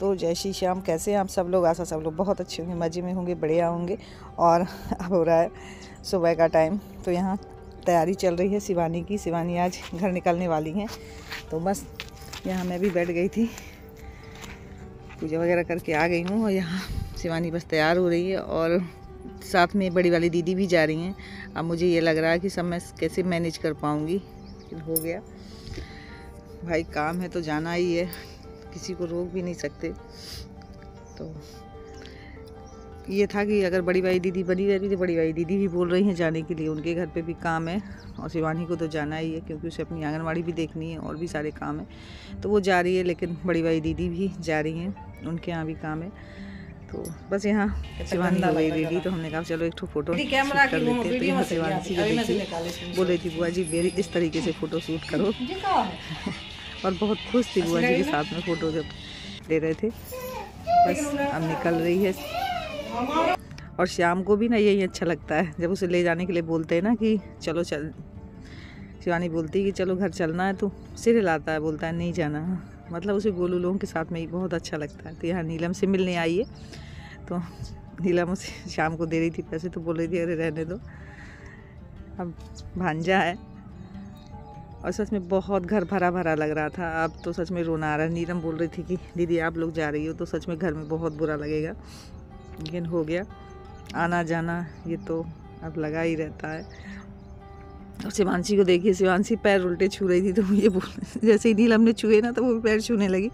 दोस्तों जय श्री श्याम, कैसे हैं आप सब लोग? आशा सब लोग बहुत अच्छे होंगे, मज़े में होंगे, बढ़िया होंगे और अब हो रहा है सुबह का टाइम तो यहाँ तैयारी चल रही है शिवानी की। शिवानी आज घर निकलने वाली हैं। तो बस यहाँ मैं भी बैठ गई थी। पूजा वगैरह करके आ गई हूँ और यहाँ शिवानी बस तैयार हो रही है और साथ में बड़ी वाली दीदी भी जा रही हैं। अब मुझे ये लग रहा है कि सब मैं कैसे मैनेज कर पाऊँगी। हो गया। भाई काम है तो जाना ही है। किसी को रोक भी नहीं सकते। तो ये था कि अगर बड़ी भाई दीदी बनी रहती तो बड़ी भाई दीदी भी बोल रही हैं जाने के लिए उनके घर पे भी काम है और शिवानी को तो जाना ही है क्योंकि उसे अपनी आंगनबाड़ी भी देखनी है और भी सारे काम है। तो वो जा रही है लेकिन बड़ी भाई दीदी भी जा रही हैं उनके यहाँ भी काम है। तो बस यहाँ शिवानी हो गई रेडी तो हमने कहा चलो एक फ़ोटो कर लेते हैं। तो यहाँ शिवानी बोल रही थी बुआ जी मेरी इस तरीके से फ़ोटो शूट करो। और बहुत खुश थी बुआ जी के साथ में फ़ोटो जब ले रहे थे। बस अब निकल रही है। और शाम को भी ना यही अच्छा लगता है। जब उसे ले जाने के लिए बोलते हैं ना कि चलो चल। शिवानी बोलती है कि चलो घर चलना है तो सिर लाता है, बोलता है नहीं जाना। मतलब उसे गोलू लोगों के साथ में ही बहुत अच्छा लगता है। तो यहाँ नीलम से मिलने आई है। तो नीलम उसे शाम को दे रही थी पैसे तो बोल रही थी अरे रहने दो। अब भांजा है। और सच में बहुत घर भरा भरा लग रहा था। अब तो सच में रोना आ रहा है। नीलम बोल रही थी कि, दीदी, आप लोग जा रही हो तो सच में घर में बहुत बुरा लगेगा। लेकिन हो गया। आना जाना, ये तो अब लगा ही रहता है। और शिवानशी को देखिए शिवानशी पैर उल्टे छू रही थी तो ये बोल जैसे ही नीलम ने छुए ना तो वो भी पैर छूने लगी।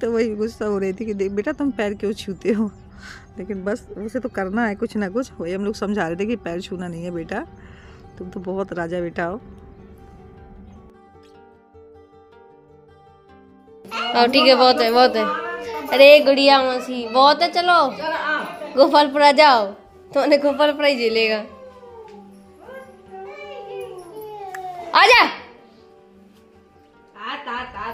तो वही गुस्सा हो रही थी कि देख, बेटा, तुम पैर क्यों छूते हो? लेकिन बस उसे तो करना है कुछ ना कुछ। वही हम लोग समझा रहे थे कि पैर छूना नहीं है बेटा। तुम तो बहुत राजा बेटा हो। हाँ ठीक है बहुत है बहुत है। अरे गुड़िया मसी बहुत है चलो। गोपालपुरा जाओ तुमने गोपालपुरा ही झेलेगा। आजा।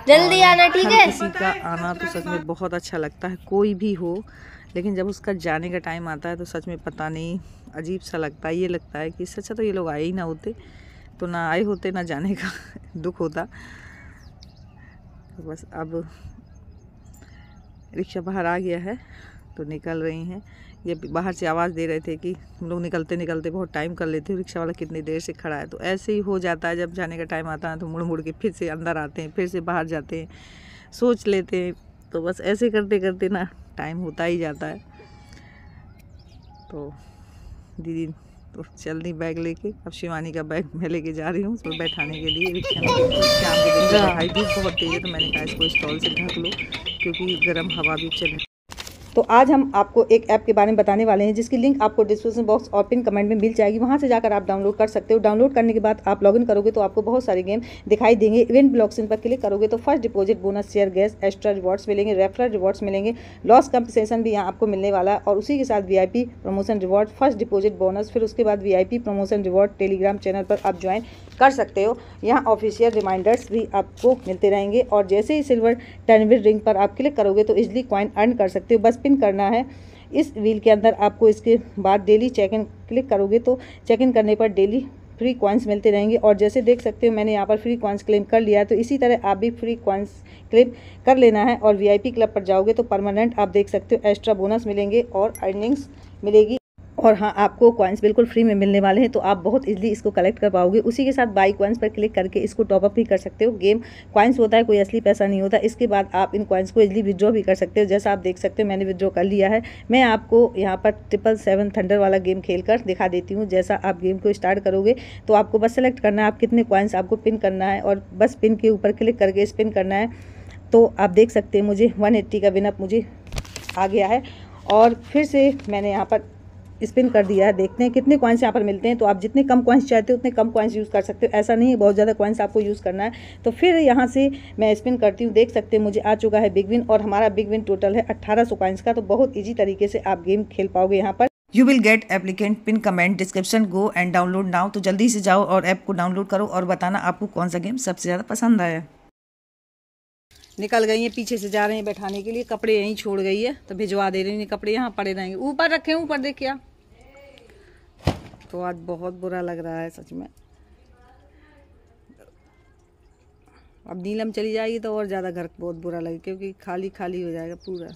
जल्दी आना ठीक है। किसी का आना तो सच में बहुत अच्छा लगता है कोई भी हो। लेकिन जब उसका जाने का टाइम आता है तो सच में पता नहीं अजीब सा लगता है ये लगता है कि सच्चा तो ये लोग आए ही ना होते तो ना आए होते ना जाने का दुख होता। तो बस अब रिक्शा बाहर आ गया है तो निकल रही हैं। ये बाहर से आवाज़ दे रहे थे कि हम लोग निकलते निकलते बहुत टाइम कर लेते हैं रिक्शा वाला कितनी देर से खड़ा है। तो ऐसे ही हो जाता है, जब जाने का टाइम आता है तो मुड़ मुड़ के फिर से अंदर आते हैं, फिर से बाहर जाते हैं, सोच लेते हैं। तो बस ऐसे करते करते ना टाइम होता ही जाता है। तो दीदी तो चल रही बैग लेके। अब शिवानी का बैग मैं लेके जा रही हूँ उसमें बैठाने के लिए। रिक्शा में शाम के दिन धूप बहुत तेज़ है तो मैंने कहा इसको स्टॉल से ढक लो क्योंकि गर्म हवा भी चल। तो आज हम आपको एक ऐप के बारे में बताने वाले हैं, जिसकी लिंक आपको डिस्क्रिप्शन बॉक्स और पिन कमेंट में मिल जाएगी। वहाँ से जाकर आप डाउनलोड कर सकते हो। डाउनलोड करने के बाद आप लॉगिन करोगे तो आपको बहुत सारे गेम दिखाई देंगे। इवेंट ब्लॉक्सिन पर क्लिक करोगे तो first deposit, bonus, share, gas, extra rewards मिलेंगे, रेफरल रिवॉर्ड्स मिलेंगे, लॉस कंपनसेशन भी यहाँ आपको मिलने वाला है। और उसी के साथ VIP promotion reward, first deposit, bonus, फिर उसके बाद VIP promotion reward, Telegram channel पर आप ज्वाइन कर सकते हो। यहाँ ऑफिशियल रिमाइंडर्स भी आपको मिलते रहेंगे। और जैसे ही सिल्वर टर्नविल रिंग पर आप क्लिक करोगे तो इजली कॉइन अर्न कर सकते हो। बस करना है। इस व्हील के अंदर आपको इसके बाद डेली चेक इन क्लिक करोगे तो चेक इन करने पर डेली फ्री कॉइन्स मिलते रहेंगे। और जैसे देख सकते हो, मैंने यहाँ पर फ्री कॉइन्स क्लेम कर लिया तो इसी तरह आप भी फ्री कॉइन्स क्लेम कर लेना है। और वीआईपी क्लब पर जाओगे तो परमानेंट आप देख सकते हो एक्स्ट्रा बोनस मिलेंगे और अर्निंग्स मिलेगी। और हाँ आपको कॉइन्स बिल्कुल फ्री में मिलने वाले हैं तो आप बहुत इजीली इसको कलेक्ट कर पाओगे। उसी के साथ बाई कॉइन्स पर क्लिक करके इसको टॉपअप भी कर सकते हो। गेम कॉइन्स होता है, कोई असली पैसा नहीं होता। इसके बाद आप इन कॉइन्स को इजली विड्रॉ भी कर सकते हो। जैसा आप देख सकते हो, मैंने विड्रॉ कर लिया है। मैं आपको यहाँ पर ट्रिपल सेवन थंडर वाला गेम खेल कर दिखा देती हूँ। जैसा आप गेम को स्टार्ट करोगे तो आपको बस सेलेक्ट करना है। आप कितने कॉइन्स आपको पिन करना है और बस पिन के ऊपर क्लिक करके स्पिन करना है। तो आप देख सकते हैं, मुझे वन का विनअप मुझे आ गया है। और फिर से मैंने यहाँ पर स्पिन कर दिया है। देखते हैं कितने कॉइन्स यहाँ पर मिलते हैं। तो आप जितने कम कॉइन्स चाहते हो उतने कम कॉइन्स यूज़ कर सकते हो। ऐसा नहीं है बहुत ज़्यादा कॉइन्स आपको यूज़ करना है। तो फिर यहाँ से मैं स्पिन करती हूँ। देख सकते हैं मुझे आ चुका है बिग विन और हमारा बिग विन टोटल है अट्ठारह सौ कॉइन्स का। तो बहुत ईजी तरीके से आप गेम खेल पाओगे यहाँ पर। You will get applicant pin comment description go and download now तो जल्दी से जाओ और ऐप को डाउनलोड करो और बताना आपको कौन सा गेम सबसे ज़्यादा पसंद आया। निकल गई हैं पीछे से जा रहे हैं बैठाने के लिए। कपड़े यहीं छोड़ गई है तो भिजवा दे रही हैं कपड़े यहाँ पड़े रहेंगे। ऊपर रखे ऊपर देखिए तो आज बहुत बुरा लग रहा है सच में। अब नीलम चली जाएगी तो और ज़्यादा घर बहुत बुरा लगेगा क्योंकि खाली खाली हो जाएगा पूरा।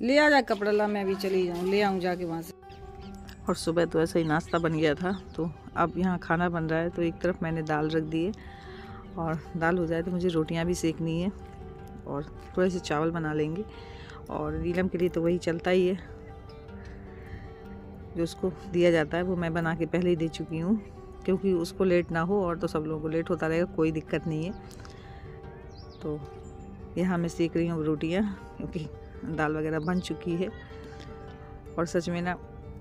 ले आ जा कपड़ा, ला, मैं अभी चली जाऊँ, ले आऊँ जाके वहाँ से। और सुबह तो ऐसा ही नाश्ता बन गया था तो अब यहाँ खाना बन रहा है तो एक तरफ़ मैंने दाल रख दी है, और दाल हो जाए तो मुझे रोटियाँ भी सेकनी है, और थोड़े से चावल बना लेंगे, और नीलम के लिए तो वही चलता ही है। जो उसको दिया जाता है, वो मैं बना के पहले ही दे चुकी हूँ। क्योंकि उसको लेट ना हो और तो सब लोगों को लेट होता रहेगा, कोई दिक्कत नहीं है। तो यहाँ मैं सीख रही हूँ रोटियाँ, क्योंकि दाल वगैरह बन चुकी है। और सच में ना,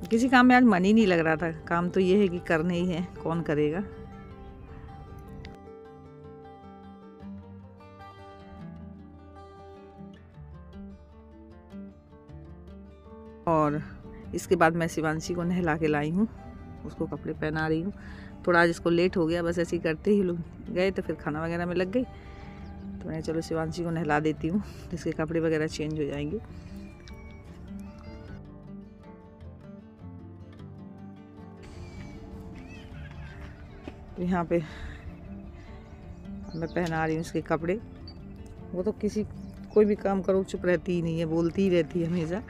किसी काम में आज मन ही नहीं लग रहा था। काम तो ये है कि करने ही है, कौन करेगा? और इसके बाद मैं शिवानशी को नहला के लाई हूँ। उसको कपड़े पहना रही हूँ। थोड़ा आज इसको लेट हो गया, बस ऐसे ही करते ही लोग गए तो फिर खाना वगैरह में लग गई तो मैं चलो शिवानशी को नहला देती हूँ, जिसके कपड़े वगैरह चेंज हो जाएँगे। तो यहाँ पे मैं पहना रही हूँ उसके कपड़े। वो तो किसी, कोई भी काम करो, चुप रहती ही नहीं है, बोलती ही रहती है हमेशा।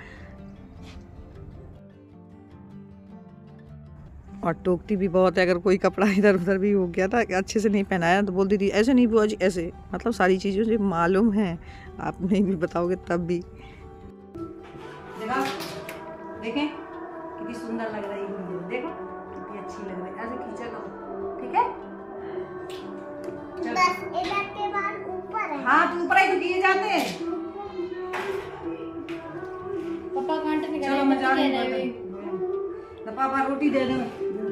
और टोकती भी बहुत है अगर कोई कपड़ा इधर उधर भी हो गया था अच्छे से नहीं पहनाया तो बोलती थी ऐसे नहीं बुआ जी ऐसे। मतलब सारी चीज़ें मुझे मालूम है। आप नहीं भी बताओगे तब भी। देखें? कितनी सुंदर लग रही है देखो कितनी अच्छी लग रही है। ऐसे खींचा करो ठीक है? बस इधर के बाद ऊपर है। हाँ तो ऊपर ही तो किए जाते हैं। पापा कांटे निकाले चलो मैं जा रही तो हूँ तो पापा रोटी दे दो।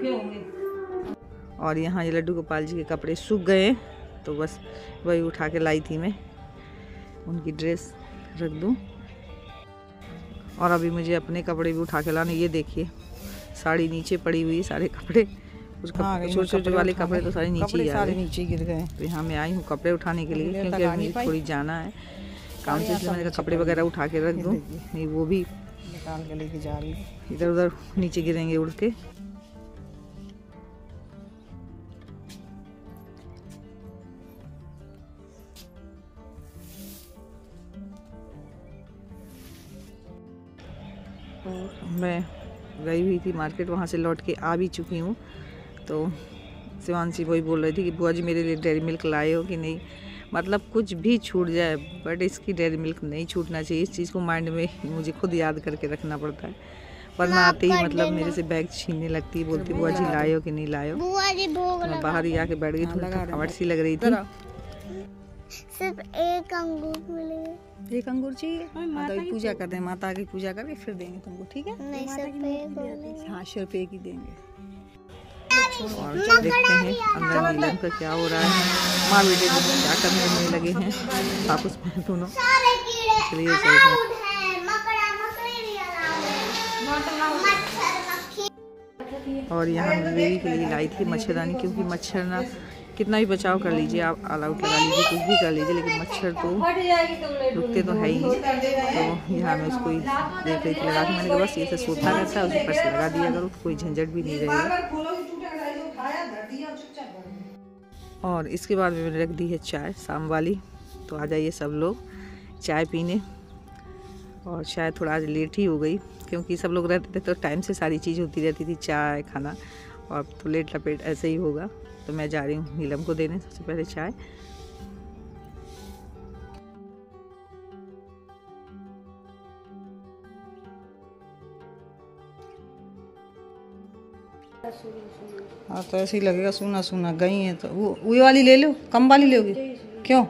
भूखे होंगे। और यहाँ ये लड्डू गोपाल जी के कपड़े सूख गए तो बस वही उठा के लाई थी मैं उनकी ड्रेस रख दूँ। और अभी मुझे अपने कपड़े भी उठा के लाने ये देखिए साड़ी नीचे पड़ी हुई सारे कपड़े छोटे छोटे वाले कपड़े तो सारे नीचे ही आ सारे नीचे गिर गए तो यहाँ मैं आई हूँ कपड़े उठाने के लिए क्योंकि अभी मुझे थोड़ी जाना है। काम से मैंने कहा कपड़े वगैरह उठा के रख दूँ। नहीं वो भी निकाल के लेके जा रही हूँ। इधर उधर नीचे गिरेंगे उड़ के। मैं गई हुई थी मार्केट वहाँ से लौट के आ भी चुकी हूँ। तो शिवानशी वही बोल रही थी कि बुआ जी मेरे लिए डेरी मिल्क लाए हो कि नहीं? मतलब कुछ भी छूट जाए बट इसकी डेयरी मिल्क नहीं छूटना चाहिए। इस चीज़ को माइंड में मुझे खुद याद करके रखना पड़ता है। वरना आते ही मतलब मेरे से बैग छीनने लगती है बोलती बुआ जी लाए हो कि नहीं लाए हो? बुआ जी भोग मैं बाहर ही आके बैठ गई थोड़ी थकावट सी लग रही थी। सिर्फ़ एक अंगूर मिलेगा। एक अंगूर चाहिए? माता की पूजा करते हैं माता की पूजा करके फिर देंगे तुमको ठीक है? नहीं सिर्फ़ एक हाँ सिर्फ़ एक ही देंगे। और देखते हैं अंदर नीलम का क्या हो रहा है। माँ बेटे दोनों क्या करने लगे हैं? आपस में दोनों। चलिए चलते हैं। है। है और यहाँ मैं बेबी के लिए लाई थी मच्छरदानी क्योंकि मच्छर ना कितना भी बचाव कर लीजिए, आप ऑल आउट लगा लीजिए, कुछ भी कर लीजिए, लेकिन मच्छर तो रुकते तो है ही। तो यहाँ मैं उसको देख रेख लगा मैंने कहा, बस ये से सोता रहता है, उस पर से लगा दिया करो, कोई झंझट भी नहीं रहेगा और इसके बाद मैंने रख दी है चाय, शाम वाली। तो आ जाइए सब लोग चाय पीने। और शायद थोड़ा आज लेट ही हो गई, क्योंकि सब लोग रहते थे तो टाइम से सारी चीज़ होती रहती थी, चाय, खाना। और तो लेट लपेट ऐसे ही होगा। तो मैं जा रही हूँ नीलम को देने सबसे पहले चाय। हाँ तो ऐसे ही लगेगा, सुना सुना, गई है तो। वो वही वाली ले लो, कम वाली लोगे क्यों?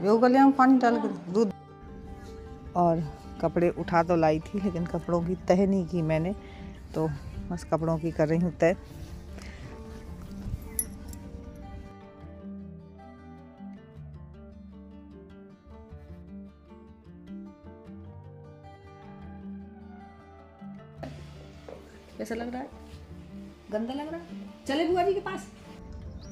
वो कर लिया पानी डाल कर दूध। और कपड़े उठा तो लाई थी, लेकिन कपड़ों की तह नहीं की मैंने तो बस कपड़ों की कर रही हूँ तय। कैसा लग रहा है? गंदा लग रहा है? चले बुआ जी के पास।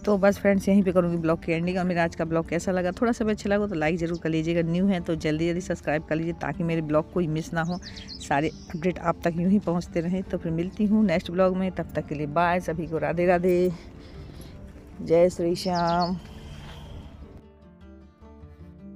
तो बस फ्रेंड्स, यहीं पे करूँगी ब्लॉग की एंडिंग और मेरा आज का ब्लॉग कैसा लगा? थोड़ा सा भी अच्छा लगा तो लाइक ज़रूर कर लीजिएगा। न्यू है तो जल्दी जल्दी सब्सक्राइब कर लीजिए ताकि मेरे ब्लॉग कोई मिस ना हो। सारे अपडेट आप तक यूँ ही पहुँचते रहें। तो फिर मिलती हूँ नेक्स्ट ब्लॉग में। तब तक के लिए बाय सभी को। राधे राधे जय श्री श्याम।